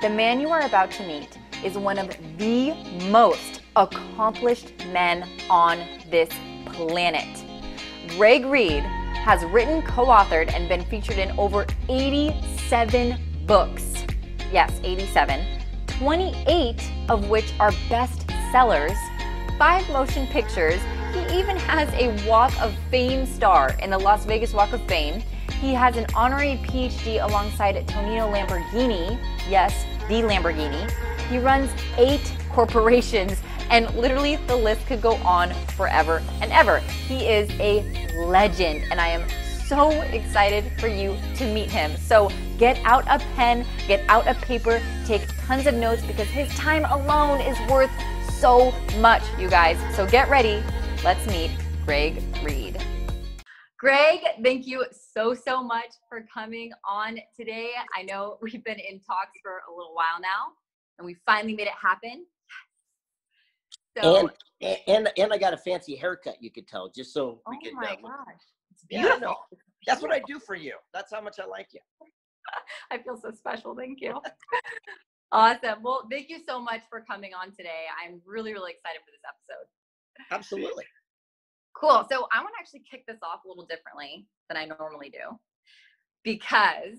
The man you are about to meet is one of the most accomplished men on this planet. Greg Reid has written, co authored, and been featured in over 87 books. Yes, 87. 28 of which are bestsellers, five motion pictures. He even has a Walk of Fame star in the Las Vegas Walk of Fame. He has an honorary PhD alongside Tonino Lamborghini. Yes, the Lamborghini. He runs eight corporations, and literally the list could go on forever and ever. He is a legend, and I am so excited for you to meet him. So get out a pen, get out a paper, take tons of notes because his time alone is worth so much, you guys. So get ready. Let's meet Greg Reid. Greg, thank you so, so much for coming on today. I know we've been in talks for a little while now, and we finally made it happen. So, and, and and I got a fancy haircut. You could tell, just so we oh could. Oh my um, gosh, it's beautiful. Yeah, That's what I do for you. That's how much I like you. I feel so special. Thank you. awesome. Well, thank you so much for coming on today. I'm really, really excited for this episode. Absolutely. Cool. So I want to actually kick this off a little differently than I normally do because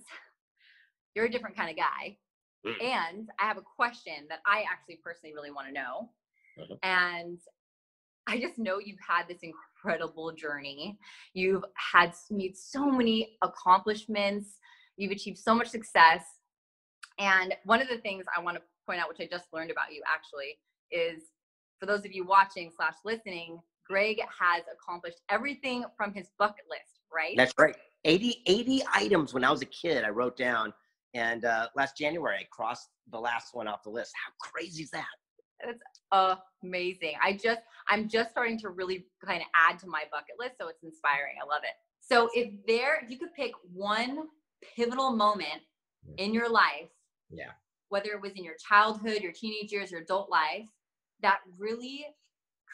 you're a different kind of guy. Mm. And I have a question that I actually personally really want to know. Uh-huh. And I just know you've had this incredible journey. You've had made so many accomplishments. You've achieved so much success. And one of the things I want to point out, which I just learned about you actually, is for those of you watching slash listening, Greg has accomplished everything from his bucket list, right? That's right. 80, 80 items when I was a kid, I wrote down. And uh, last January, I crossed the last one off the list. How crazy is that? That's amazing. I just, I'm just starting to really kind of add to my bucket list. So it's inspiring. I love it. So if there, if you could pick one pivotal moment in your life, yeah, whether it was in your childhood, your teenage years, your adult life, that really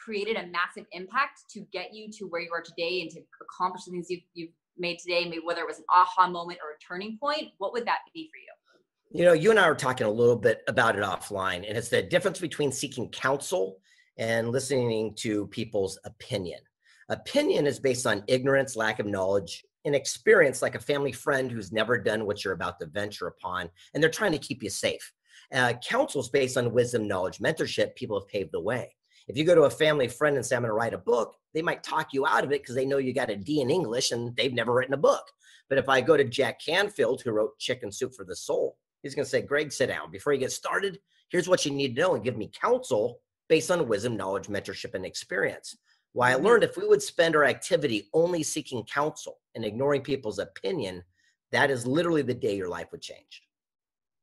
created a massive impact to get you to where you are today and to accomplish the things you've, you've made today, maybe whether it was an aha moment or a turning point, what would that be for you? You know, you and I were talking a little bit about it offline, and it's the difference between seeking counsel and listening to people's opinion. Opinion is based on ignorance, lack of knowledge, and experience, like a family friend who's never done what you're about to venture upon, and they're trying to keep you safe. Uh, counsel is based on wisdom, knowledge, mentorship. People have paved the way. If you go to a family friend and say, I'm going to write a book, they might talk you out of it because they know you got a D in English and they've never written a book. But if I go to Jack Canfield, who wrote Chicken Soup for the Soul, he's going to say, Greg, sit down. Before you get started, here's what you need to know and give me counsel based on wisdom, knowledge, mentorship, and experience. Why I mm-hmm. learned if we would spend our activity only seeking counsel and ignoring people's opinion, that is literally the day your life would change.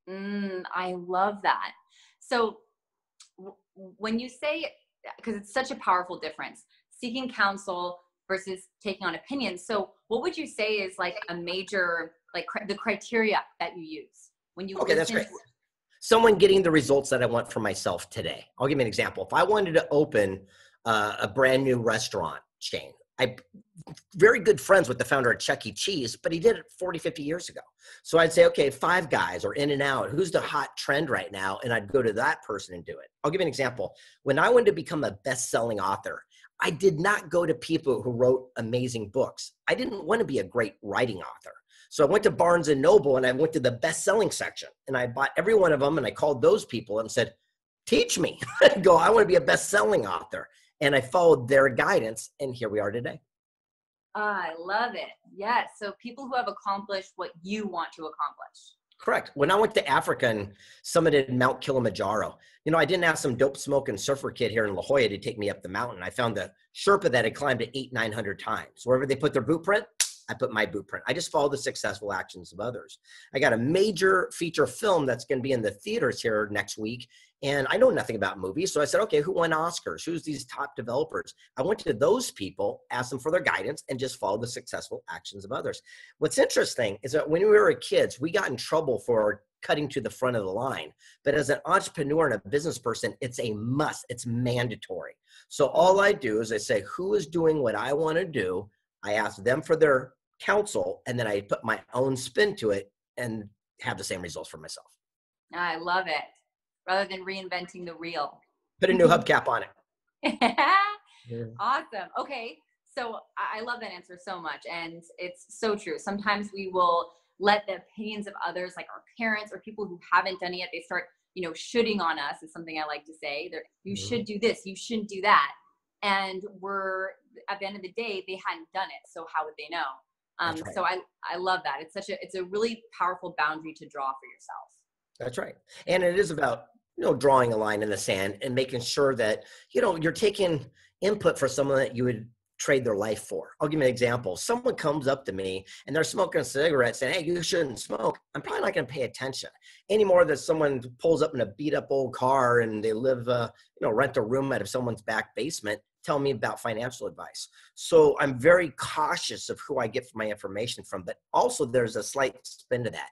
Mm, I love that. So w- when you say because it's such a powerful difference. Seeking counsel versus taking on opinions. So what would you say is like a major like cr- the criteria that you use when you okay that's great. someone getting the results that i want for myself today. I'll give you an example. If i wanted to open uh, a brand new restaurant chain I very good friends with the founder of Chuck E. Cheese, but he did it 40, 50 years ago. So I'd say, okay, five guys or in and out, who's the hot trend right now? And I'd go to that person and do it. I'll give you an example. When I wanted to become a best-selling author, I did not go to people who wrote amazing books. I didn't want to be a great writing author. So I went to Barnes and Noble and I went to the best-selling section and I bought every one of them and I called those people and said, teach me. Go, I want to be a best-selling author and I followed their guidance, and here we are today. I love it. Yes. So people who have accomplished what you want to accomplish. Correct. When I went to Africa and summited Mount Kilimanjaro, you know, I didn't ask some dope smoking surfer kid here in La Jolla to take me up the mountain. I found the Sherpa that had climbed it eight, 900 times. Wherever they put their boot print, I put my boot print. I just follow the successful actions of others. I got a major feature film that's going to be in the theaters here next week. And I know nothing about movies. So I said, okay, who won Oscars? Who's these top developers? I went to those people, asked them for their guidance, and just followed the successful actions of others. What's interesting is that when we were kids, we got in trouble for cutting to the front of the line. But as an entrepreneur and a business person, it's a must, it's mandatory. So all I do is I say, who is doing what I want to do? I ask them for their counsel, and then I put my own spin to it and have the same results for myself. I love it. Rather than reinventing the wheel. Put a new hubcap on it. yeah. Awesome. Okay. So I love that answer so much. And it's so true. Sometimes we will let the opinions of others, like our parents or people who haven't done it yet, they start, you know, shooting on us is something I like to say. They're, you mm-hmm. should do this, you shouldn't do that. And we're at the end of the day, they hadn't done it. So how would they know? Um, right. So I, I love that. It's such a, it's a really powerful boundary to draw for yourself. That's right. And it is about, you know, drawing a line in the sand and making sure that, you know, you're taking input for someone that you would trade their life for. I'll give you an example. Someone comes up to me and they're smoking a cigarette saying, Hey, you shouldn't smoke. I'm probably not going to pay attention any more than someone pulls up in a beat up old car and they live, uh, you know, rent a room out of someone's back basement. Tell me about financial advice. So I'm very cautious of who I get my information from, but also there's a slight spin to that.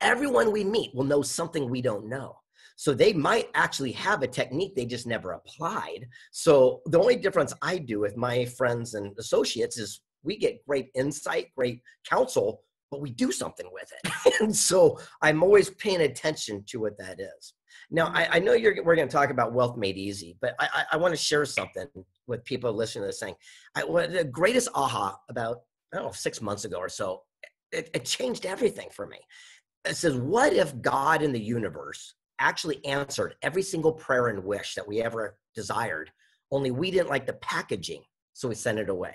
Everyone we meet will know something we don't know. So they might actually have a technique they just never applied. So the only difference I do with my friends and associates is we get great insight, great counsel, but we do something with it. and so I'm always paying attention to what that is. Now, I, I know you're, we're going to talk about wealth made easy, but I, I, I want to share something with people listening to this thing. I, the greatest aha about, I don't know, six months ago or so, it, it changed everything for me. It says, what if God in the universe actually answered every single prayer and wish that we ever desired, only we didn't like the packaging, so we sent it away.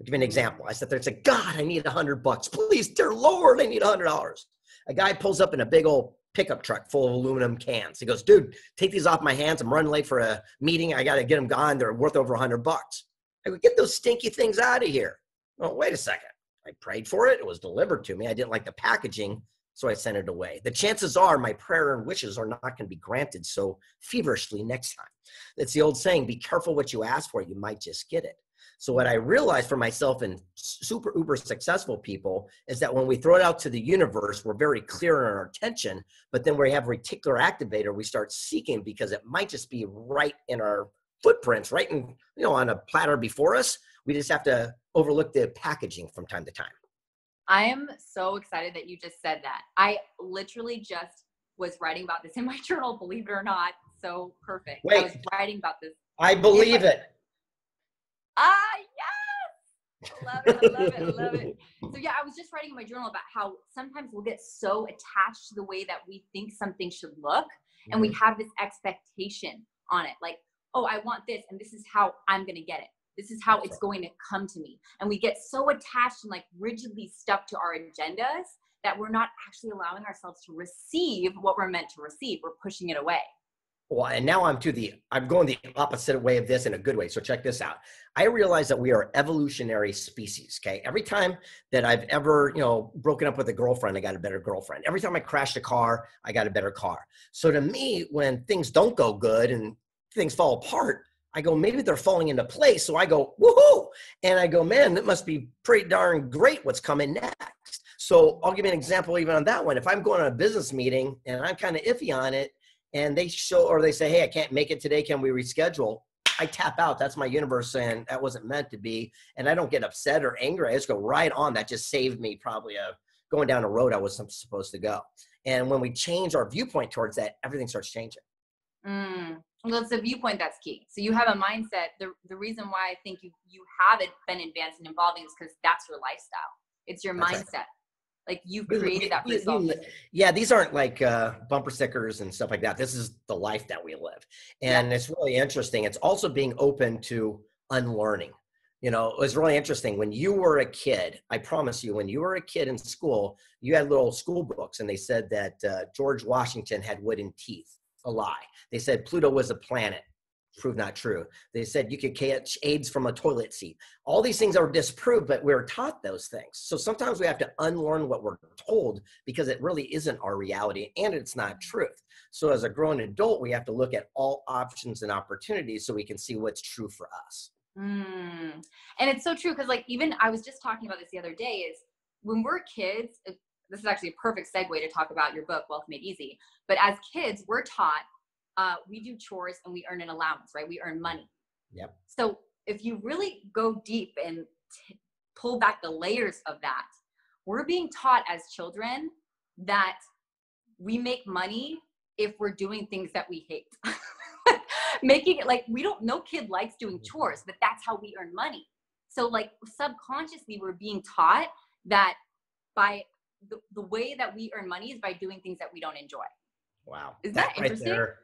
I'll give you an example. I sat there and said, God, I need a hundred bucks. Please, dear Lord, I need a hundred dollars. A guy pulls up in a big old pickup truck full of aluminum cans. He goes, dude, take these off my hands. I'm running late for a meeting. I got to get them gone. They're worth over a hundred bucks. I go, get those stinky things out of here. Oh, wait a second. I prayed for it. It was delivered to me. I didn't like the packaging. So I sent it away. The chances are my prayer and wishes are not going to be granted so feverishly next time. It's the old saying be careful what you ask for, you might just get it. So, what I realized for myself and super uber successful people is that when we throw it out to the universe, we're very clear in our attention, but then we have reticular activator, we start seeking because it might just be right in our footprints, right in, you know, on a platter before us. We just have to overlook the packaging from time to time. I am so excited that you just said that. I literally just was writing about this in my journal, believe it or not. So perfect. Wait, I was writing about this. I believe it. Ah, love it. I love it. I love it. So yeah, I was just writing in my journal about how sometimes we'll get so attached to the way that we think something should look, and we mm-hmm. have this expectation on it. Like, oh, I want this, and this is how I'm gonna get it. This is how it's going to come to me. And we get so attached and like rigidly stuck to our agendas that we're not actually allowing ourselves to receive what we're meant to receive. We're pushing it away. Well, and now I'm to the I'm going the opposite way of this in a good way. So check this out. I realize that we are evolutionary species. Okay. Every time that I've ever, you know, broken up with a girlfriend, I got a better girlfriend. Every time I crashed a car, I got a better car. So to me, when things don't go good and things fall apart, I go, maybe they're falling into place. So I go, woohoo. And I go, man, that must be pretty darn great what's coming next. So I'll give you an example even on that one. If I'm going on a business meeting and I'm kind of iffy on it and they show or they say, hey, I can't make it today. Can we reschedule? I tap out. That's my universe saying that wasn't meant to be. And I don't get upset or angry. I just go right on. That just saved me probably a going down a road I wasn't supposed to go. And when we change our viewpoint towards that, everything starts changing. Mm, well, it's a viewpoint that's key. So you have a mindset. The, the reason why I think you, you haven't been advanced and evolving is because that's your lifestyle. It's your that's mindset. Right. Like you've created that result. Yeah, these aren't like uh, bumper stickers and stuff like that. This is the life that we live. And yeah. it's really interesting. It's also being open to unlearning. You know, it was really interesting. When you were a kid, I promise you, when you were a kid in school, you had little school books and they said that uh, George Washington had wooden teeth a lie. They said Pluto was a planet. Proved not true. They said you could catch AIDS from a toilet seat. All these things are disproved, but we're taught those things. So sometimes we have to unlearn what we're told because it really isn't our reality and it's not truth. So as a grown adult, we have to look at all options and opportunities so we can see what's true for us. Mm. And it's so true because, like, even I was just talking about this the other day. Is when we're kids, this is actually a perfect segue to talk about your book, Wealth Made Easy. But as kids, we're taught uh, we do chores and we earn an allowance, right? We earn money. Yep. So if you really go deep and t- pull back the layers of that, we're being taught as children that we make money if we're doing things that we hate. Making it like we don't, no kid likes doing Mm-hmm. chores, but that's how we earn money. So, like, subconsciously, we're being taught that by the, the way that we earn money is by doing things that we don't enjoy. Wow. Isn't that interesting? there.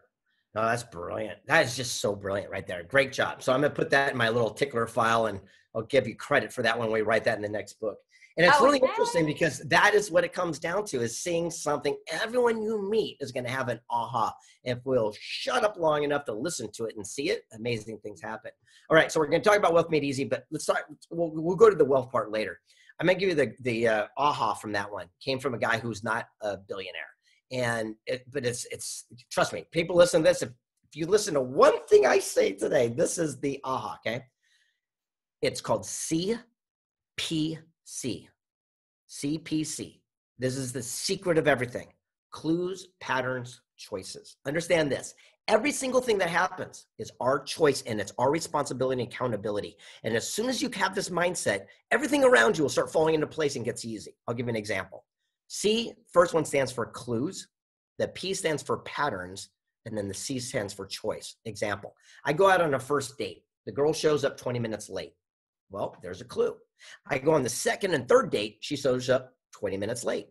No, that's brilliant. That is just so brilliant right there. Great job. So I'm gonna put that in my little tickler file and I'll give you credit for that when we write that in the next book. And it's Oh, really interesting because that is what it comes down to is seeing something everyone you meet is going to have an aha. If we'll shut up long enough to listen to it and see it, amazing things happen. All right, so we're going to talk about wealth made easy, but let's start. We'll, we'll go to the wealth part later. I'm going to give you the the uh, aha from that one. Came from a guy who's not a billionaire, and it, but it's it's trust me, people listen to this. If, if you listen to one thing I say today, this is the aha. Okay, it's called CPC. CPC. This is the secret of everything clues, patterns, choices. Understand this. Every single thing that happens is our choice and it's our responsibility and accountability. And as soon as you have this mindset, everything around you will start falling into place and gets easy. I'll give you an example. C, first one stands for clues, the P stands for patterns, and then the C stands for choice. Example I go out on a first date. The girl shows up 20 minutes late. Well, there's a clue. I go on the second and third date, she shows up 20 minutes late.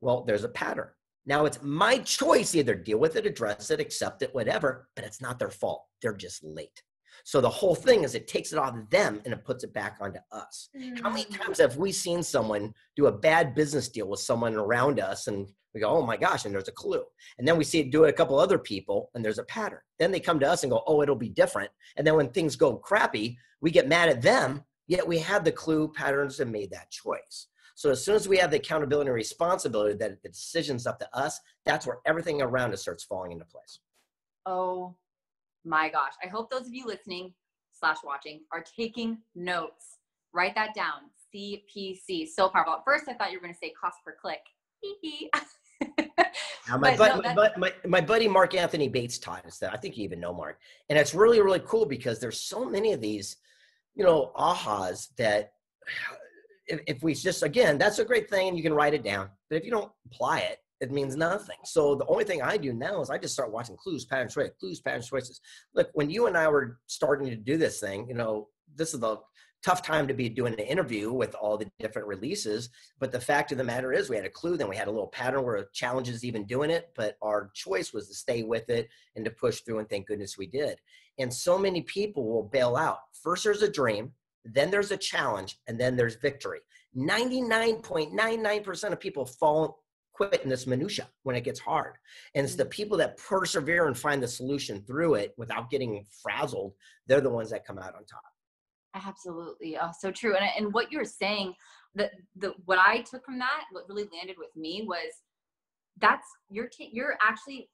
Well, there's a pattern. Now it's my choice either deal with it, address it, accept it, whatever, but it's not their fault. They're just late. So the whole thing is it takes it off of them and it puts it back onto us. How many Mm. times have we seen someone do a bad business deal with someone around us and we go, oh my gosh, and there's a clue. And then we see it do it a couple other people and there's a pattern. Then they come to us and go, oh, it'll be different. And then when things go crappy, we get mad at them, yet we had the clue patterns and made that choice. So as soon as we have the accountability and responsibility that the decision's up to us, that's where everything around us starts falling into place. Oh my gosh. I hope those of you listening slash watching are taking notes. Write that down. CPC. So powerful. At first, I thought you were going to say cost per click. Now, my, But no, my, my, my buddy Mark Anthony Bates taught us that. I think you even know Mark. And it's really, really cool because there's so many of these, you know, ahas that if, if we just, again, that's a great thing and you can write it down. But if you don't apply it, it means nothing. So the only thing I do now is I just start watching clues, patterns, choices, clues, patterns, choices. Look, when you and I were starting to do this thing, you know, this is the tough time to be doing an interview with all the different releases. But the fact of the matter is, we had a clue, then we had a little pattern where challenges even doing it. But our choice was to stay with it and to push through. And thank goodness we did. And so many people will bail out. First, there's a dream, then there's a challenge, and then there's victory. 99.99% of people fall quit in this minutia when it gets hard and it's the mm-hmm. people that persevere and find the solution through it without getting frazzled they're the ones that come out on top Absolutely. Oh, so true. And, and what you're saying, the, the, what I took from that, what really landed with me was that's, you're, ta- you're actually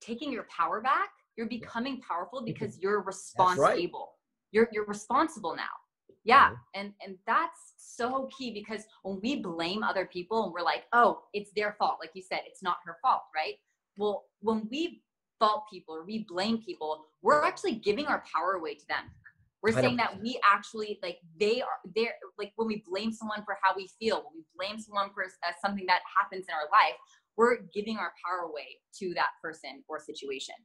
taking your power back. You're becoming powerful mm-hmm. because you're right. responsible. You're, you're responsible now. Yeah. And, and that's so key because when we blame other people and we're like, oh, it's their fault. Like you said, it's not her fault. Right. Well, when we fault people or we blame people, we're actually giving our power away to them. We're saying that we actually like they are they're like when we blame someone for how we feel, when we blame someone for uh, something that happens in our life, we're giving our power away to that person or situation.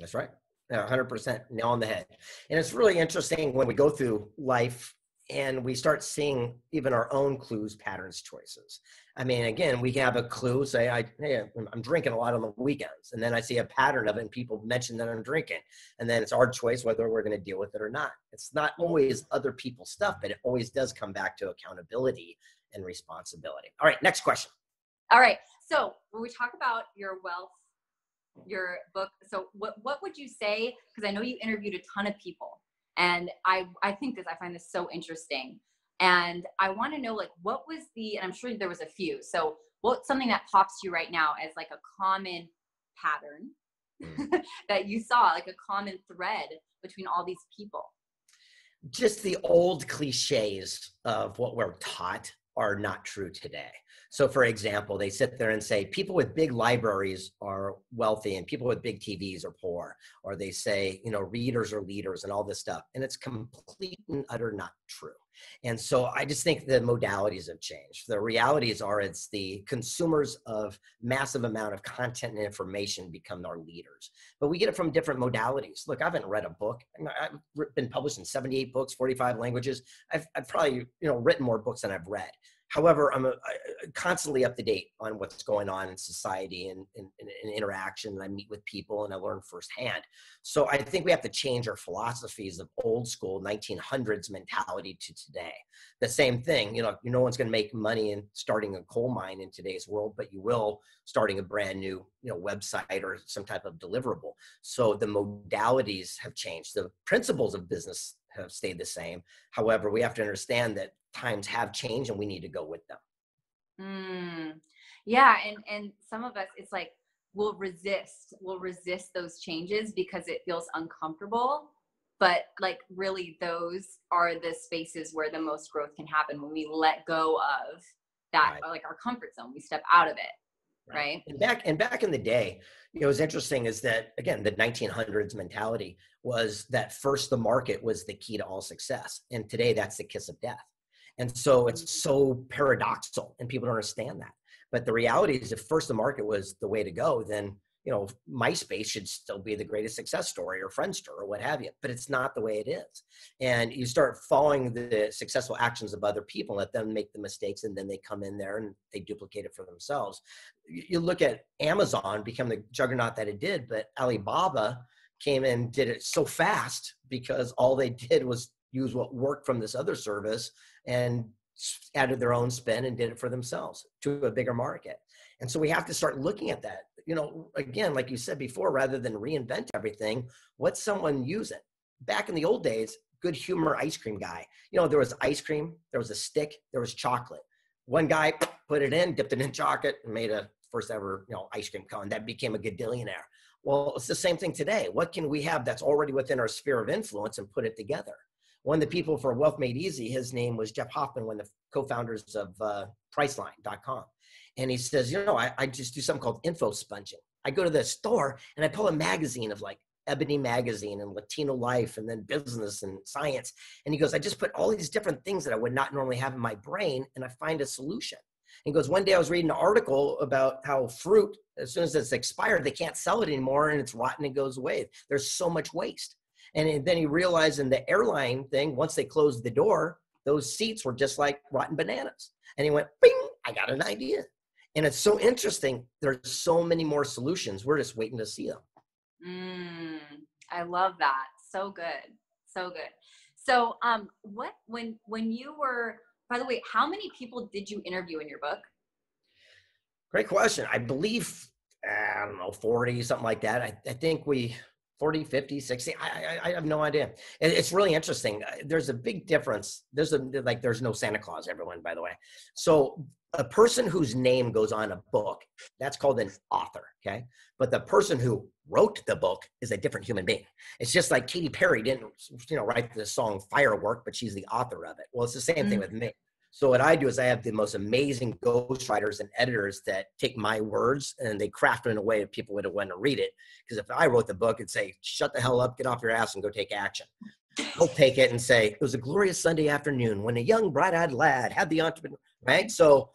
that's right 100% nail on the head. And it's really interesting when we go through life and we start seeing even our own clues patterns choices. I mean again we have a clue say i hey, I'm- i'm drinking a lot on the weekends. And then i see a pattern of it and people mention that i'm drinking. And then it's our choice whether we're going to deal with it or not. It's not always other people's stuff but it always does come back to accountability and responsibility. All right next question. All right. So when we talk about your wealth, your book, so what what would you say? Because I know you interviewed a ton of people, and I I think this I find this so interesting, and I want to know like what was the and I'm sure there was a few. So what's something that pops you right now as like a common pattern that you saw, like a common thread between all these people? just the old cliches of what we're taught are not true today. So, for example, they sit there and say people with big libraries are wealthy and people with big TVs are poor. Or they say, you know, readers are leaders and all this stuff. And it's complete and utter not true. And so I just think the modalities have changed. The realities are it's the consumers of massive amount of content and information become our leaders. But we get it from different modalities. Look, I haven't read a book. I've been published in 78 books, 45 languages. I've, I've probably you know written more books than I've read. However, I'm uh, a, a uh, constantly up to date on what's going on in society and, and, and, interaction. And I meet with people and I learn firsthand. So I think we have to change our philosophies of old school 1900s mentality to today. The same thing, you know, no one's going to make money in starting a coal mine in today's world, but you will starting a brand new, you know, website or some type of deliverable. So the modalities have changed. The principles of business have stayed the same. However, we have to understand that times have changed and we need to go with them. Mm, yeah, and and some of us, it's like we'll resist, we'll resist those changes because it feels uncomfortable. But like really, those are the spaces where the most growth can happen when we let go of that, right. like our comfort zone. We step out of it right and back and back in the day you know what's interesting is that again the 1900s mentality was that first the market was the key to all success and today that's the kiss of death and so it's so paradoxical and people don't understand that. But the reality is if first the market was the way to go, then you know, MySpace should still be the greatest success story or Friendster or what have you, but it's not the way it is. And you start following the successful actions of other people, let them make the mistakes, and then they come in there and they duplicate it for themselves. You look at Amazon become the juggernaut that it did, but Alibaba came in did it so fast because all they did was use what worked from this other service and added their own spin and did it for themselves to a bigger market. And so we have to start looking at that. You know, again, like you said before, rather than reinvent everything, what's someone using? Back in the old days, good humor ice cream guy. You know, there was ice cream, there was a stick, there was chocolate. One guy put it in, dipped it in chocolate, and made a first ever, you know, ice cream cone. That became a gadillionaire. Well, it's the same thing today. What can we have that's already within our sphere of influence and put it together? One of the people for Wealth Made Easy, his name was Jeff Hoffman, one of the co-founders of uh, Priceline.com. And he says, you know, I, I just do something called info sponging. I go to the store and I pull a magazine of like Ebony Magazine and Latino Life and then business and science. And he goes, I just put all these different things that I would not normally have in my brain and I find a solution. And he goes, one day I was reading an article about how fruit, as soon as it's expired, they can't sell it anymore and it's rotten and goes away. There's so much waste. And then he realized in the airline thing, once they closed the door, those seats were just like rotten bananas. And he went, bing, I got an idea. And it's so interesting. There's so many more solutions. We're just waiting to see them. Mm, I love that. So good. So good. So um what when when you were by the way, how many people did you interview in your book? Great question. I believe I don't know, 40, something like that. I, I think we 40 50 60 I, I, I have no idea. It's really interesting. Uh, there's a big difference. There's a like there's no santa claus everyone by the way. So a person whose name goes on a book that's called an author okay? But the person who wrote the book is a different human being. It's just like Katy Perry didn't you know write the song firework but she's the author of it. Well it's the same mm-hmm. thing with me so what I do is I have the most amazing ghostwriters and editors that take my words and they craft it in a way that people would want to read it. Because if I wrote the book and say, "Shut the hell up, get off your ass, and go take action," they'll take it and say, "It was a glorious Sunday afternoon when a young, bright-eyed lad had the entrepreneur." Right? So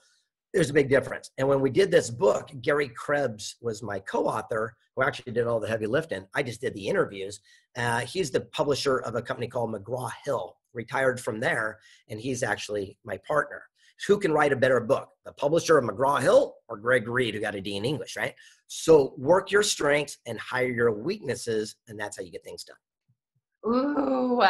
there's a big difference. And when we did this book, Gary Krebs was my co-author, who actually did all the heavy lifting. I just did the interviews. Uh, he's the publisher of a company called McGraw Hill retired from there, and he's actually my partner. Who can write a better book, the publisher of McGraw Hill or Greg Reid, who got a D in English, right? So work your strengths and hire your weaknesses, and that's how you get things done. Ooh,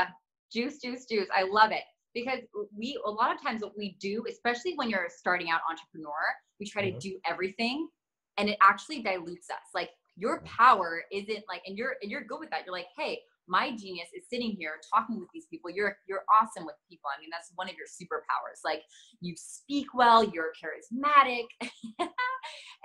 juice, juice, juice. I love it because we a lot of times what we do, especially when you're a starting out entrepreneur, we try mm-hmm. to do everything, and it actually dilutes us. Like your mm-hmm. power isn't like, and you're and you're good with that. You're like, hey, my genius is sitting here talking with these people. You're you're awesome with people. I mean that's one of your superpowers. Like you speak well you're charismatic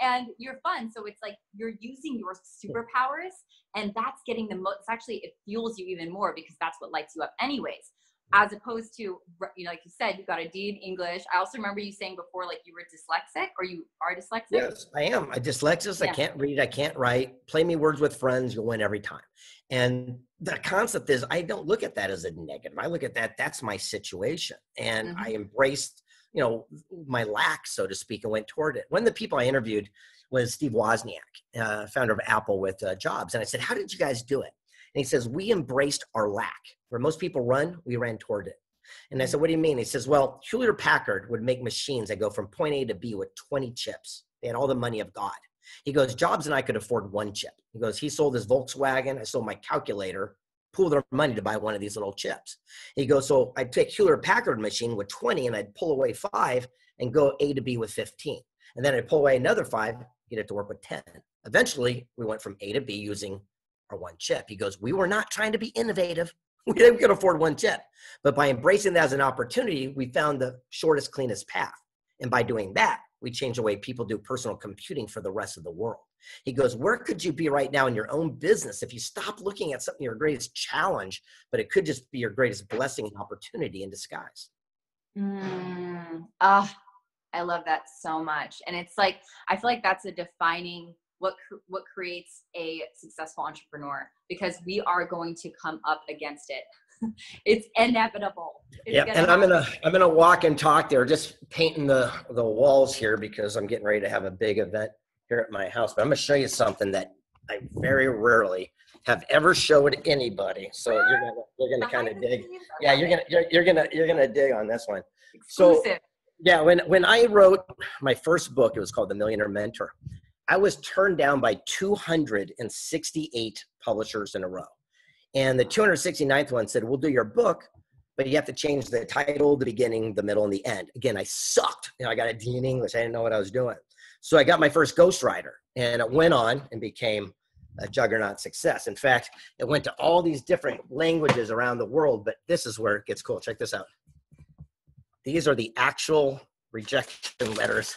and you're fun. So it's like you're using your superpowers and that's getting the most actually it fuels you even more because that's what lights you up anyways as opposed to you know like you said you got a d in english. I also remember you saying before like you were dyslexic or you are dyslexic? Yes i am. I dyslexic yeah. i can't read i can't write. Play me words with friends you'll win every time. And the concept is i don't look at that as a negative. I look at that that's my situation. And mm-hmm. i embraced you know my lack so to speak and went toward it. One of the people i interviewed was steve wozniak uh, founder of apple with uh, jobs. And i said how did you guys do it and he says we embraced our lack where most people run, we ran toward it. And I hmm. said, What do you mean? He says, Well, Hewlett Packard would make machines that go from point A to B with 20 chips. They had all the money of God. He goes, Jobs and I could afford one chip. He goes, He sold his Volkswagen. I sold my calculator, pooled our money to buy one of these little chips. He goes, So I'd take Hewlett Packard machine with 20 and I'd pull away five and go A to B with 15. And then I'd pull away another five, get it to work with 10. Eventually, we went from A to B using our one chip. He goes, We were not trying to be innovative. we didn't could afford one chip. But by embracing that as an opportunity, we found the shortest, cleanest path. And by doing that, we change the way people do personal computing for the rest of the world. He goes, Where could you be right now in your own business if you stop looking at something your greatest challenge, but it could just be your greatest blessing and opportunity in disguise? Mm, oh, I love that so much. And it's like, I feel like that's a defining what what creates a successful entrepreneur because we are going to come up against it. It's inevitable. It's yeah and i'm gonna i'm gonna walk and talk there just painting the the walls here because i'm getting ready to have a big event here at my house but i'm gonna show you something that i very rarely have ever showed anybody so you're gonna you're gonna kind of dig. yeah you're gonna you're, you're gonna you're gonna dig on this one. Exclusive. so yeah when when i wrote my first book it was called the millionaire mentor I was turned down by 268 publishers in a row. And the 269th one said, We'll do your book, but you have to change the title, the beginning, the middle, and the end. Again, I sucked. You know, I got a D in English. I didn't know what I was doing. So I got my first ghostwriter, and it went on and became a juggernaut success. In fact, it went to all these different languages around the world, but this is where it gets cool. Check this out. These are the actual rejection letters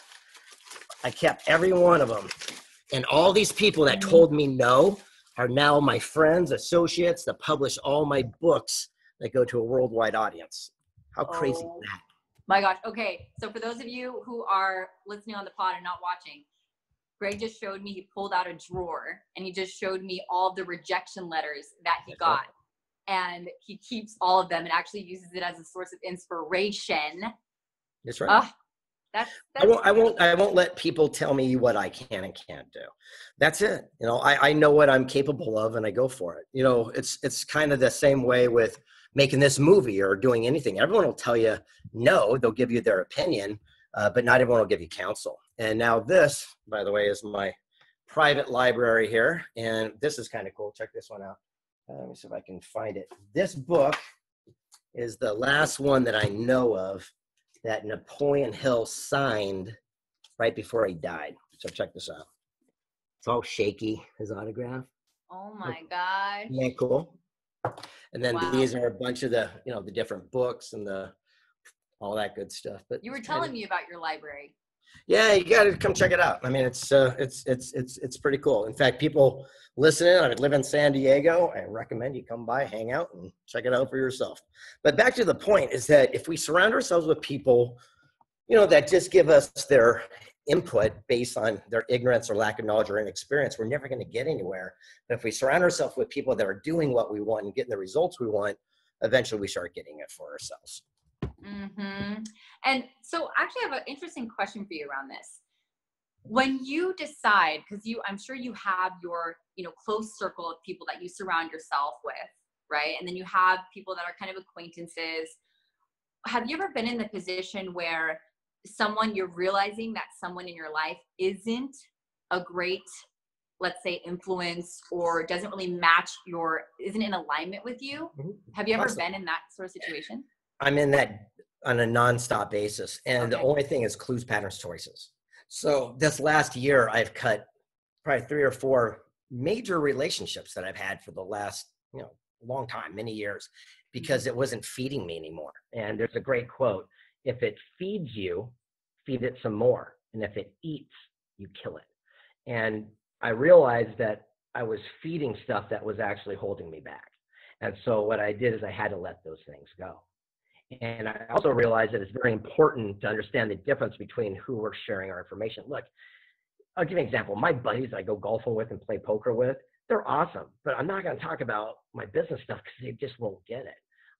I kept every one of them. And all these people that told me no are now my friends, associates that publish all my books that go to a worldwide audience. How crazy oh, is that? My gosh. Okay. So for those of you who are listening on the pod and not watching, Greg just showed me he pulled out a drawer and he just showed me all the rejection letters that he got. And he keeps all of them and actually uses it as a source of inspiration. That's right. Uh, that's, that's I won't. I won't. I won't let people tell me what I can and can't do. That's it. You know, I, I know what I'm capable of, and I go for it. You know, it's it's kind of the same way with making this movie or doing anything. Everyone will tell you no. They'll give you their opinion, uh, but not everyone will give you counsel. And now this, by the way, is my private library here, and this is kind of cool. Check this one out. Uh, let me see if I can find it. This book is the last one that I know of that Napoleon Hill signed right before he died. So check this out. It's all shaky, his autograph. Oh my God. Yeah, cool. And then wow. these are a bunch of the, you know, the different books and the all that good stuff. But you were telling me about your library. Yeah, you got to come check it out. I mean, it's uh, it's it's it's it's pretty cool. In fact, people listening, I live in San Diego. I recommend you come by, hang out, and check it out for yourself. But back to the point is that if we surround ourselves with people, you know, that just give us their input based on their ignorance or lack of knowledge or inexperience, we're never going to get anywhere. But if we surround ourselves with people that are doing what we want and getting the results we want, eventually we start getting it for ourselves. Mm-hmm. And so, actually, I have an interesting question for you around this. When you decide because you i'm sure you have your you know close circle of people that you surround yourself with right? And then you have people that are kind of acquaintances. Have you ever been in the position where someone you're realizing that someone in your life isn't a great let's say influence or doesn't really match your isn't in alignment with you? Mm-hmm. have you ever awesome. been in that sort of situation? I'm in that on a nonstop basis and okay. the only thing is clues patterns choices so this last year, I've cut probably three or four major relationships that I've had for the last, you know, long time, many years, because mm-hmm. it wasn't feeding me anymore. And there's a great quote: "If it feeds you, feed it some more, and if it eats, you kill it." And I realized that I was feeding stuff that was actually holding me back. And so what I did is I had to let those things go. And I also realize that it's very important to understand the difference between who we're sharing our information. Look, I'll give you an example. My buddies I go golfing with and play poker with, they're awesome, but I'm not going to talk about my business stuff because they just won't get it.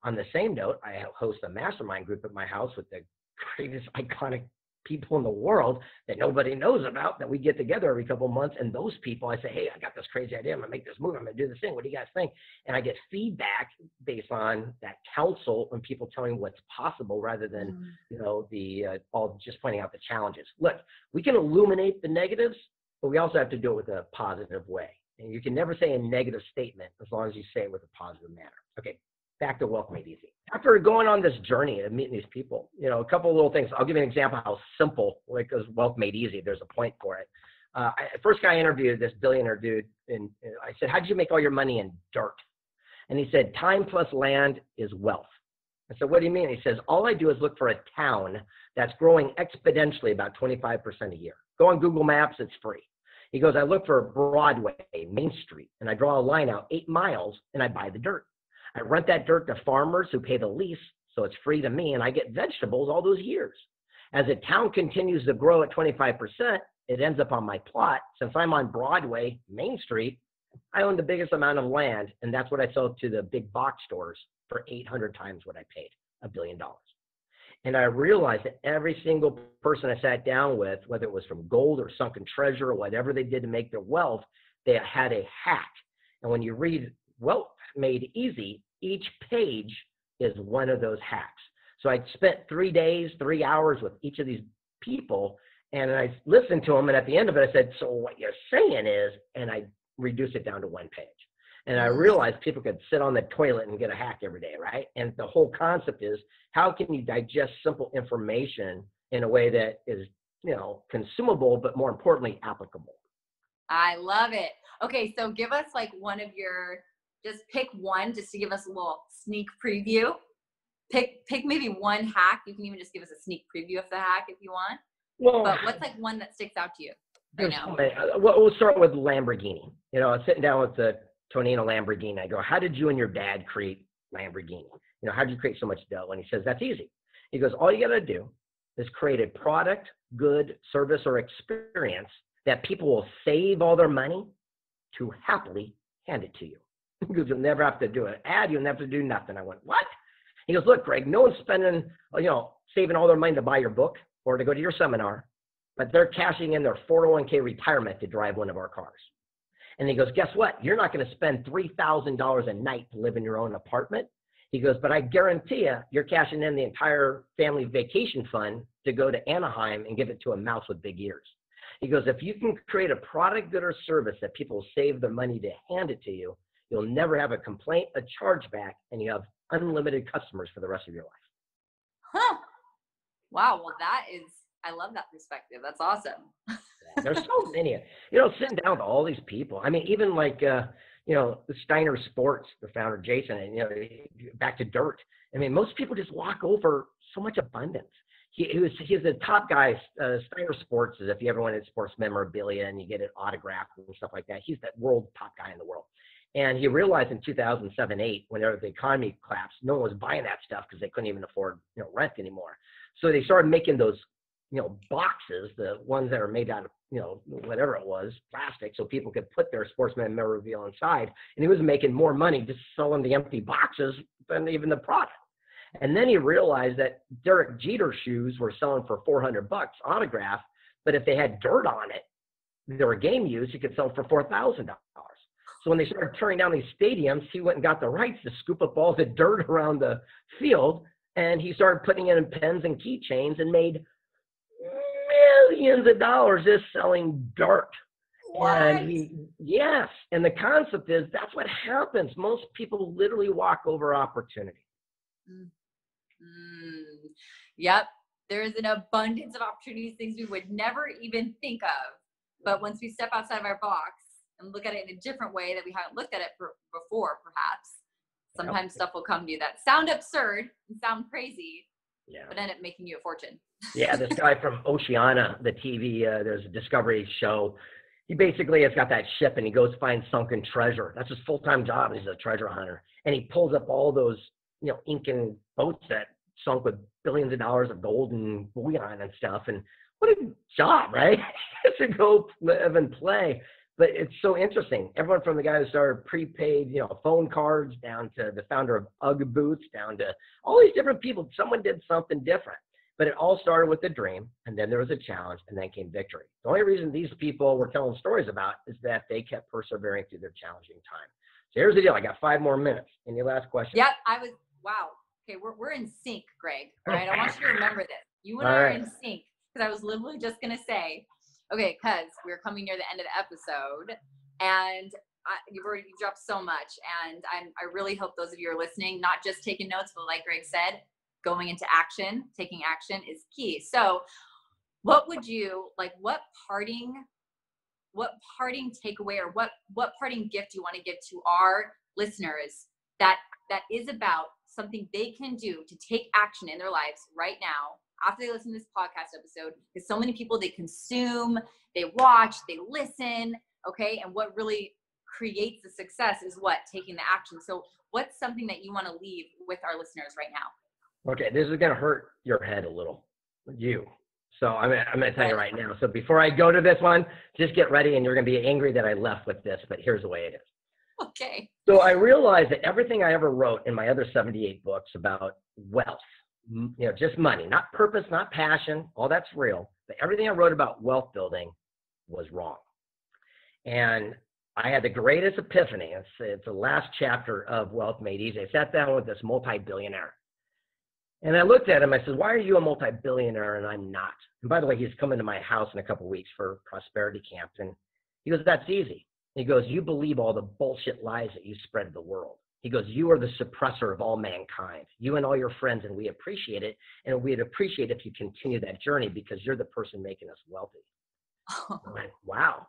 On the same note, I host a mastermind group at my house with the greatest iconic people in the world that nobody knows about that we get together every couple months. And those people, I say, hey, I got this crazy idea. I'm gonna make this move. I'm gonna do this thing. What do you guys think? And I get feedback based on that counsel and people telling what's possible rather than mm. you know the uh, all just pointing out the challenges. Look, we can illuminate the negatives, but we also have to do it with a positive way. And you can never say a negative statement as long as you say it with a positive manner. Okay, back to Wealth Made Easy. After going on this journey of meeting these people, you know, a couple of little things. I'll give you an example how simple, like, because Wealth Made Easy, there's a point for it. Uh, I, first guy I interviewed, this billionaire dude, and I said, How did you make all your money in dirt? And he said, Time plus land is wealth. I said, What do you mean? He says, All I do is look for a town that's growing exponentially about 25% a year. Go on Google Maps, it's free. He goes, I look for Broadway, Main Street, and I draw a line out eight miles and I buy the dirt. I rent that dirt to farmers who pay the lease, so it's free to me, and I get vegetables all those years. As the town continues to grow at 25%, it ends up on my plot. Since I'm on Broadway, Main Street, I own the biggest amount of land, and that's what I sell to the big box stores for 800 times what I paid, a billion dollars. And I realized that every single person I sat down with, whether it was from gold or sunken treasure or whatever they did to make their wealth, they had a hack. And when you read Wealth Made Easy, each page is one of those hacks. So I spent three days, three hours with each of these people, and I listened to them. And at the end of it, I said, "So what you're saying is," and I reduced it down to one page. And I realized people could sit on the toilet and get a hack every day, right? And the whole concept is how can you digest simple information in a way that is, you know, consumable, but more importantly, applicable. I love it. Okay, so give us like one of your just pick one just to give us a little sneak preview. Pick pick maybe one hack. You can even just give us a sneak preview of the hack if you want. Well, but what's like one that sticks out to you right now? Uh, we'll start with Lamborghini. You know, I was sitting down with the Tonino Lamborghini. I go, "How did you and your dad create Lamborghini? You know, how did you create so much dough?" And he says, "That's easy." He goes, "All you got to do is create a product, good, service, or experience that people will save all their money to happily hand it to you." Goes, you'll never have to do an ad. You'll never have to do nothing. I went, what? He goes, look, Greg, no one's spending, uh, you know, saving all their money to buy your book or to go to your seminar, but they're cashing in their 401k retirement to drive one of our cars. And he goes, guess what? You're not going to spend $3,000 a night to live in your own apartment. He goes, but I guarantee you, you're cashing in the entire family vacation fund to go to Anaheim and give it to a mouse with big ears. He goes, if you can create a product, good, or service that people save their money to hand it to you, You'll never have a complaint, a chargeback, and you have unlimited customers for the rest of your life. Huh. Wow. Well, that is, I love that perspective. That's awesome. There's so many. You know, sitting down with all these people. I mean, even like, uh, you know, the Steiner Sports, the founder Jason, and you know, back to dirt. I mean, most people just walk over so much abundance. He, he was he's the top guy. Uh, Steiner Sports is if you ever wanted sports memorabilia and you get it autographed and stuff like that. He's that world top guy in the world. And he realized in 2007, 8, whenever the economy collapsed, no one was buying that stuff because they couldn't even afford, you know, rent anymore. So they started making those, you know, boxes, the ones that are made out of, you know, whatever it was, plastic, so people could put their sportsman memorabilia inside. And he was making more money just selling the empty boxes than even the product. And then he realized that Derek Jeter shoes were selling for 400 bucks autograph, but if they had dirt on it, they were game used, you could sell for $4,000. So when they started tearing down these stadiums, he went and got the rights to scoop up all the dirt around the field, and he started putting it in pens and keychains and made millions of dollars just selling dirt. What? And he, yes, and the concept is that's what happens. Most people literally walk over opportunity. Mm. Mm. Yep, there is an abundance of opportunities, things we would never even think of. But once we step outside of our box, and look at it in a different way that we haven't looked at it before, perhaps. Sometimes yep. stuff will come to you that sound absurd and sound crazy, yeah. but end up making you a fortune. yeah, this guy from Oceana, the TV, uh, there's a Discovery show. He basically has got that ship and he goes find sunken treasure. That's his full time job. He's a treasure hunter, and he pulls up all those, you know, Incan boats that sunk with billions of dollars of gold and bullion and stuff. And what a job, right? to go live and play. But it's so interesting. Everyone from the guy who started prepaid, you know, phone cards down to the founder of UGG boots, down to all these different people. Someone did something different. But it all started with a dream, and then there was a challenge, and then came victory. The only reason these people were telling stories about is that they kept persevering through their challenging time. So here's the deal. I got five more minutes. Any last question? Yep, I was. Wow. Okay, we're we're in sync, Greg. All right, I want you to remember this. You and all I are right. in sync because I was literally just gonna say, okay, because we're coming near the end of the episode, and I, you've already dropped so much, and I'm, I really hope those of you are listening, not just taking notes, but like Greg said, going into action, taking action is key. So, what would you like? What parting, what parting takeaway, or what what parting gift do you want to give to our listeners that that is about something they can do to take action in their lives right now after they listen to this podcast episode? Because so many people they consume, they watch, they listen, okay, and what really creates the success is what taking the action. So, what's something that you want to leave with our listeners right now? Okay, this is going to hurt your head a little, you. So I'm, I'm going to tell you right now. So before I go to this one, just get ready and you're going to be angry that I left with this, but here's the way it is. Okay. So I realized that everything I ever wrote in my other 78 books about wealth, Mm-hmm. you know, just money, not purpose, not passion, all that's real, but everything I wrote about wealth building was wrong. And I had the greatest epiphany. It's, it's the last chapter of Wealth Made Easy. I sat down with this multi-billionaire and I looked at him. I said, "Why are you a multi-billionaire and I'm not?" And by the way, he's coming to my house in a couple weeks for prosperity camp, and he goes, "That's easy." He goes, "You believe all the bullshit lies that you spread to the world." He goes, "You are the suppressor of all mankind. You and all your friends, and we appreciate it. And we'd appreciate if you continue that journey because you're the person making us wealthy." I went, "Wow."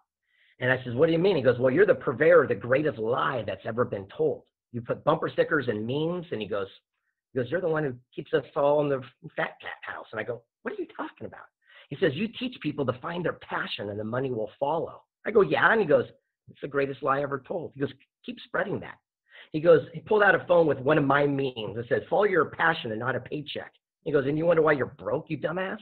And I says, "What do you mean?" He goes, "Well, you're the purveyor of the greatest lie that's ever been told. You put bumper stickers and memes." And he goes, he goes, You're the one who keeps us all in the fat cat house. And I go, What are you talking about? He says, You teach people to find their passion and the money will follow. I go, Yeah. And he goes, It's the greatest lie ever told. He goes, Keep spreading that. He goes, He pulled out a phone with one of my memes that says, Follow your passion and not a paycheck. He goes, And you wonder why you're broke, you dumbass?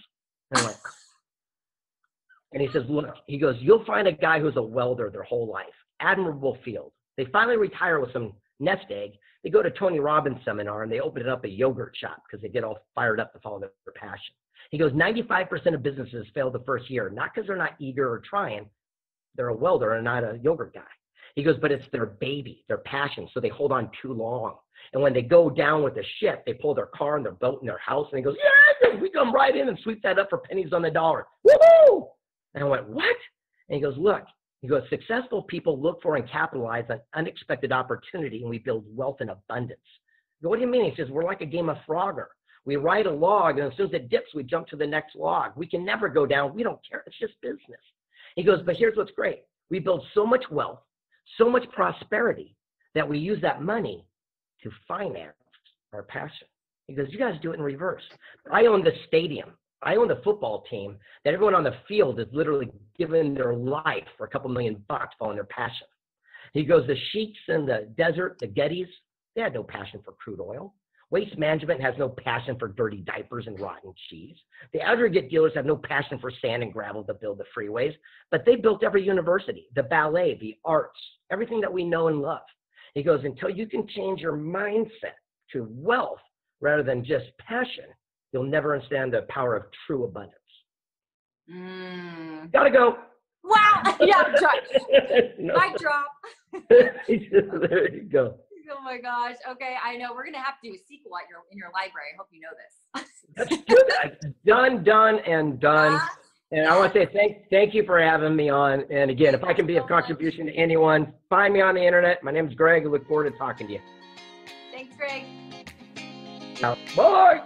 And I'm like, and he says, Look, he goes, You'll find a guy who's a welder their whole life, admirable field. They finally retire with some nest egg they go to Tony Robbins seminar and they open up a yogurt shop because they get all fired up to follow their, passion. He goes, 95% of businesses fail the first year, not because they're not eager or trying. They're a welder and not a yogurt guy. He goes, but it's their baby, their passion. So they hold on too long. And when they go down with the ship, they pull their car and their boat and their house. And he goes, yeah, we come right in and sweep that up for pennies on the dollar. Woohoo! And I went, what? And he goes, look, he goes, successful people look for and capitalize on unexpected opportunity and we build wealth in abundance. Go, what do you mean? He says, we're like a game of Frogger. We ride a log and as soon as it dips, we jump to the next log. We can never go down. We don't care. It's just business. He goes, but here's what's great. We build so much wealth, so much prosperity that we use that money to finance our passion. He goes, you guys do it in reverse. I own the stadium. I own the football team that everyone on the field is literally giving their life for a couple million bucks following their passion. He goes, the sheiks in the desert, the Gettys, they had no passion for crude oil. Waste management has no passion for dirty diapers and rotten cheese. The aggregate dealers have no passion for sand and gravel to build the freeways, but they built every university, the ballet, the arts, everything that we know and love. He goes, until you can change your mindset to wealth rather than just passion, you'll never understand the power of true abundance. Mm. Gotta go. Wow. Yeah, no. I drop. there you go. Oh my gosh. Okay, I know we're gonna have to do a sequel at your in your library. I hope you know this. Let's do that. Done, done, and done. Uh, and I want to say thank thank you for having me on. And again, if I can be of contribution to anyone, find me on the internet. My name is Greg. I look forward to talking to you. Thanks, Greg. Now, bye.